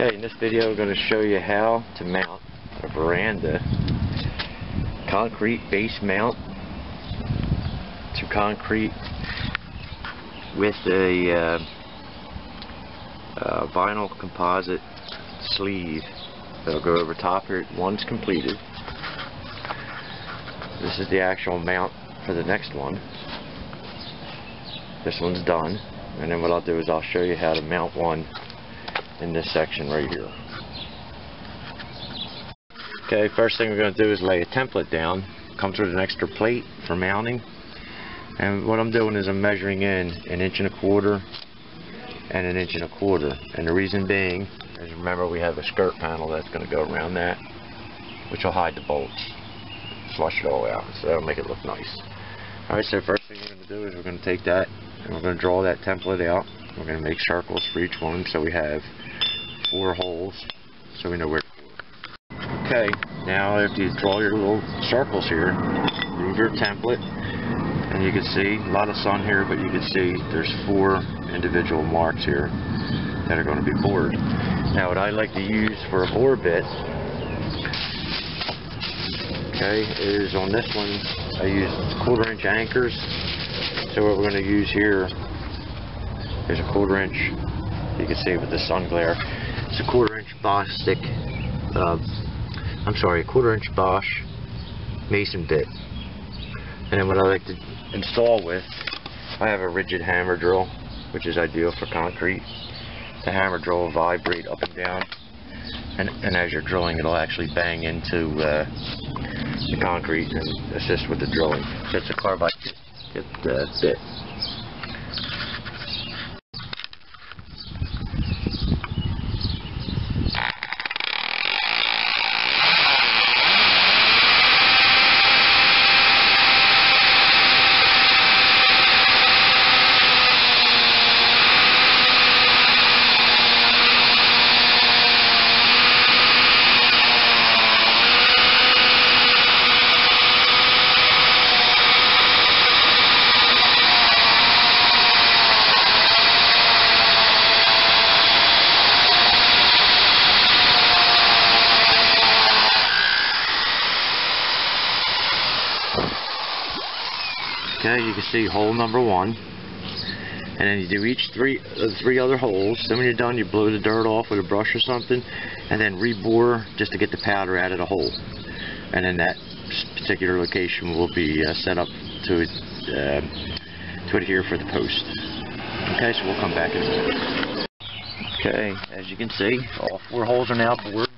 Okay, in this video I'm going to show you how to mount a veranda concrete base mount to concrete with a uh, uh, vinyl composite sleeve that'll go over top here once completed. This is the actual mount for the next one. This one's done and then what I'll do is I'll show you how to mount one in this section right here. Okay, first thing we're going to do is lay a template down. Comes with an extra plate for mounting. And what I'm doing is I'm measuring in an inch and a quarter and an inch and a quarter. And the reason being, as remember we have a skirt panel that's going to go around that, which will hide the bolts. Flush it all out, so that'll make it look nice. Alright, so first thing we're going to do is we're going to take that and we're going to draw that template out. We're going to make circles for each one so we have four holes so we know where to Okay, now after you draw your little circles here, move your template and you can see a lot of sun here but you can see there's four individual marks here that are going to be bored. Now what I like to use for a bore bit okay, is on this one I use quarter inch anchors. So what we're going to use here is a quarter inch you can see with the sun glare. It's a quarter inch Bosch stick uh, I'm sorry a quarter inch Bosch mason bit. And then what I like to install with I have a Ridgid hammer drill which is ideal for concrete. The hammer drill will vibrate up and down and, and as you're drilling it'll actually bang into uh, the concrete and assist with the drilling. So it's a carbide the bit You can see hole number one. And then you do each three uh, three other holes. Then when you're done, you blow the dirt off with a brush or something, and then rebore just to get the powder out of the hole. And then that particular location will be uh, set up to uh, to adhere for the post. Okay, so we'll come back in a minute. Okay, as you can see, all four holes are now bored.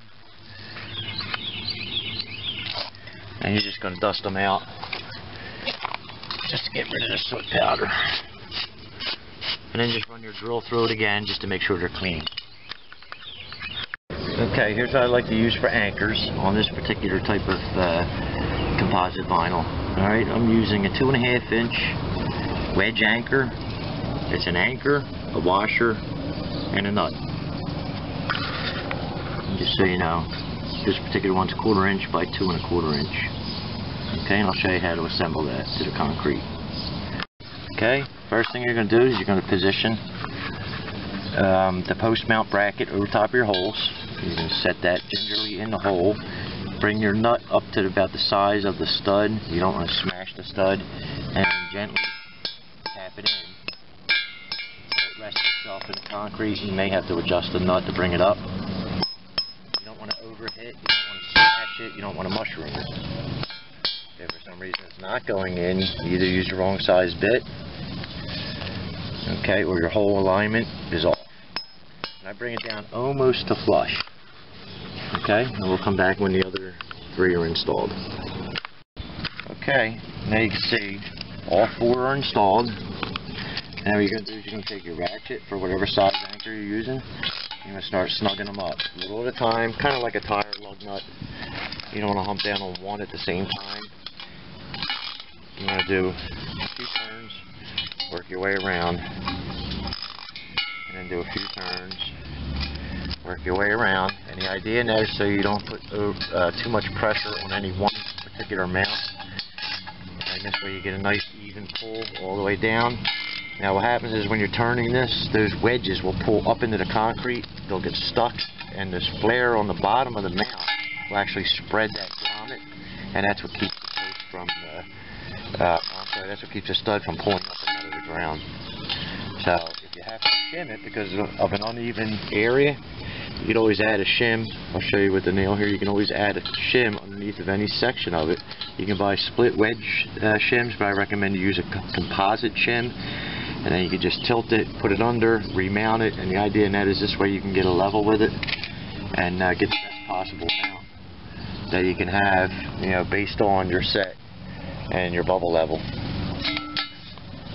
And you're just going to dust them out just to get rid of the soot powder. And then just run your drill through it again just to make sure they're clean. Okay, here's what I like to use for anchors on this particular type of uh, composite vinyl. Alright, I'm using a two and a half inch wedge anchor. It's an anchor, a washer, and a nut. And just so you know, this particular one's a quarter inch by two and a quarter inch. Okay, and I'll show you how to assemble that to the concrete. Okay, first thing you're going to do is you're going to position um, the post mount bracket over top of your holes. You're going to set that gingerly in the hole. Bring your nut up to about the size of the stud. You don't want to smash the stud. And gently tap it in. So it rests itself in the concrete. You may have to adjust the nut to bring it up. You don't want to overhit. You don't want to smash it. You don't want to mushroom it. If for some reason it's not going in, you either use the wrong size bit, okay, or your hole alignment is off. And I bring it down almost to flush. Okay, and we'll come back when the other three are installed. Okay, now you can see all four are installed. Now what you're going to do is you're going to take your ratchet for whatever size anchor you're using. You're going to start snugging them up. A little at a time, kind of like a tire lug nut. You don't want to hump down on one at the same time. You want to do a few turns, work your way around, and then do a few turns, work your way around. And the idea now is so you don't put uh, too much pressure on any one particular mount. And this way you get a nice even pull all the way down. Now what happens is when you're turning this, those wedges will pull up into the concrete, they'll get stuck, and this flare on the bottom of the mount will actually spread that grommet, and that's what keeps the post from, uh, uh, I'm that's what keeps the stud from pulling up out of the ground. So if you have to shim it because of of an uneven area, you can always add a shim. I'll show you with the nail here. You can always add a shim underneath of any section of it. You can buy split wedge uh, shims, but I recommend you use a composite shim. And then you can just tilt it, put it under, remount it, and the idea in that is this way you can get a level with it and uh, get the best possible mount that you can have, you know, based on your set and your bubble level.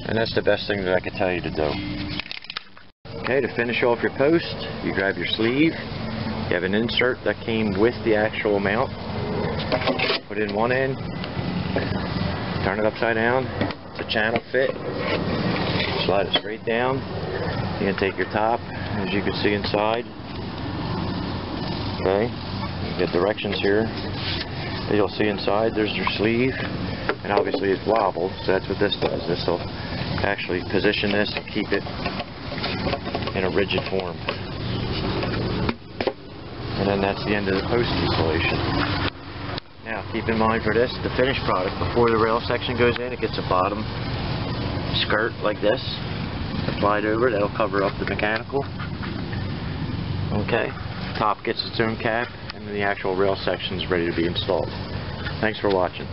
And that's the best thing that I could tell you to do. Okay, to finish off your post, you grab your sleeve. You have an insert that came with the actual mount. Put in one end, turn it upside down. A channel fit. Slide it straight down. You can take your top, as you can see inside. Okay, you get directions here. As You'll see inside, there's your sleeve, and obviously it's wobbled, so that's what this does. This will actually position this and keep it in a rigid form. And then that's the end of the post installation. Now keep in mind for this, the finished product, before the rail section goes in, it gets a bottom skirt like this applied over. That'll cover up the mechanical. Okay, top gets its own cap, and the actual rail section is ready to be installed. Thanks for watching.